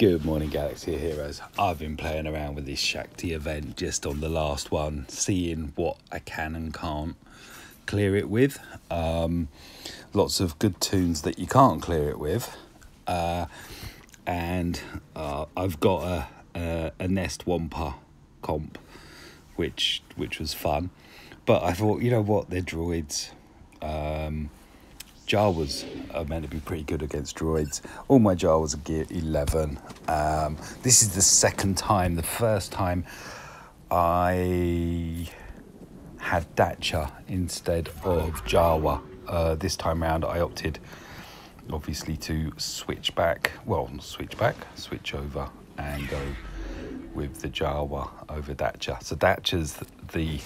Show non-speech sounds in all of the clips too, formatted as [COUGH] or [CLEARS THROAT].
Good morning, Galaxy Heroes. I've been playing around with this Shaak Ti event just on the last one, seeing what I can and can't clear it with. Um, lots of good tunes that you can't clear it with. Uh, and uh, I've got a, a, a Nest Wampa comp, which which was fun. But I thought, you know what, they're droids. Um, Jawas are meant to be pretty good against droids. All my Jawas are gear 11. Um, this is the second time. The first time I had Dathcha instead of Jawa. Uh, this time round, I opted obviously to switch back. Well, switch back, switch over and go with the Jawa over Dathcha. So Dathcha's the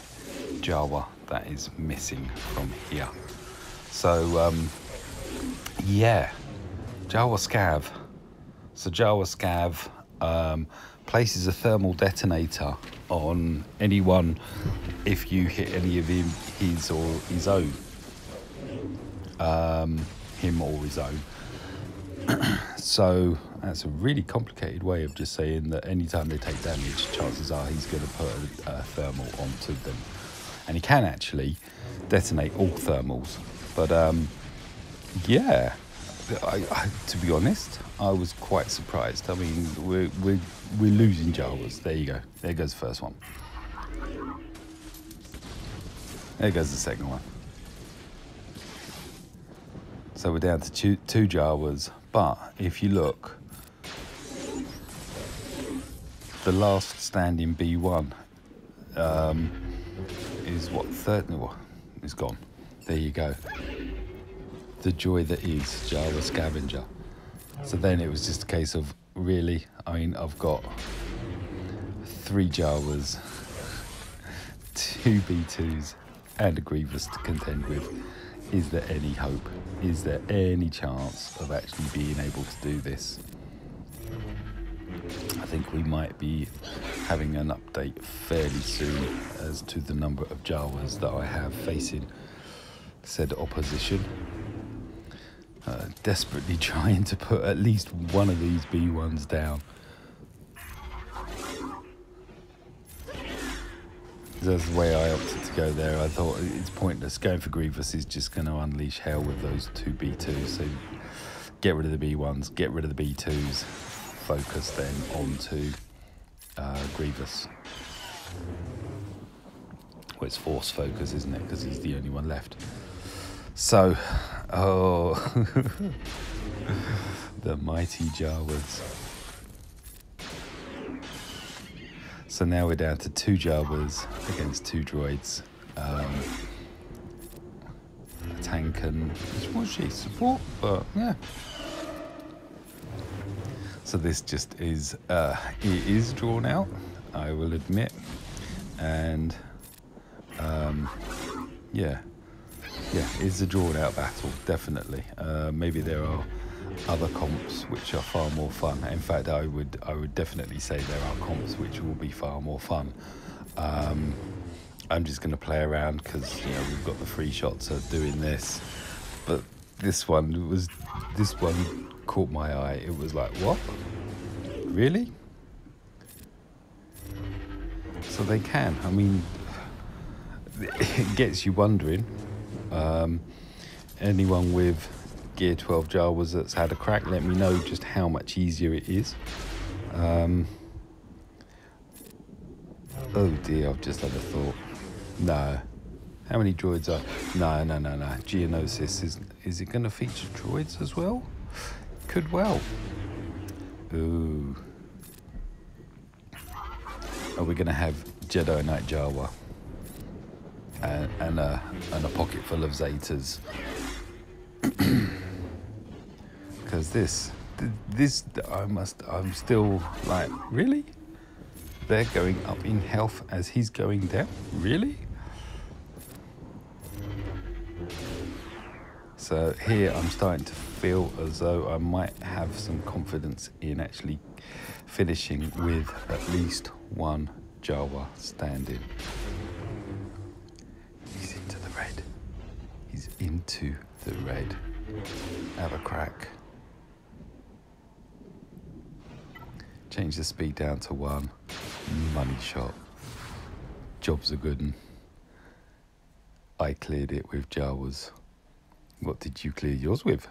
Jawa that is missing from here. So, um, yeah, Jawa Scav. So Jawa Scav um, places a thermal detonator on anyone if you hit any of him, his or his own. Um, him or his own. [CLEARS THROAT] so that's a really complicated way of just saying that anytime they take damage, chances are he's going to put a, a thermal onto them. And he can actually detonate all thermals. But um, yeah, I, I, to be honest, I was quite surprised. I mean, we're, we're, we're losing Jawas. There you go. There goes the first one. There goes the second one. So we're down to two, two Jawas. But if you look, the last standing B1 um, is what, third? No, it's gone. There you go. The joy that is Jawa Scavenger. So then it was just a case of really, I mean, I've got three Jawas, [LAUGHS] two B2s, and a Grievous to contend with. Is there any hope? Is there any chance of actually being able to do this? I think we might be having an update fairly soon as to the number of Jawas that I have facing said opposition. Uh, desperately [LAUGHS] trying to put at least one of these B1s down. That's the way I opted to go there. I thought it's pointless. Going for Grievous is just going to unleash hell with those two B2s. So get rid of the B1s, get rid of the B2s, focus then onto uh, Grievous. Well, it's force focus, isn't it? Because he's the only one left. So, [LAUGHS] oh, [LAUGHS] the mighty Jawas. So now we're down to two Jawas against two droids. Um, tank and what she support, but yeah. So this just is uh, it is drawn out, I will admit, and um, yeah yeah, it's a drawn out battle, definitely. Uh, maybe there are other comps which are far more fun. In fact, I would I would definitely say there are comps which will be far more fun. Um, I'm just going to play around because you know we've got the free shots of doing this, but this one was this one caught my eye. It was like what? Really? So they can. I mean, [LAUGHS] it gets you wondering um, anyone with Gear 12 Jawas that's had a crack, let me know just how much easier it is. Um, oh dear, I've just had a thought. No. How many droids are... No, no, no, no. Geonosis, is, is it going to feature droids as well? Could well. Ooh. Are we going to have Jedi Knight Jawa? And, and, a, and a pocket full of Zetas. Because [CLEARS THROAT] this, this, I must, I'm still like, really? They're going up in health as he's going down? Really? So here I'm starting to feel as though I might have some confidence in actually finishing with at least one Jawa standing. Into the red. Have a crack. Change the speed down to one. Money shot. Job's a good. I cleared it with Jawas. What did you clear yours with?